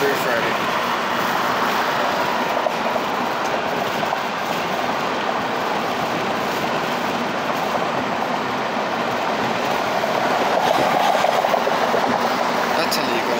through Friday. That's illegal.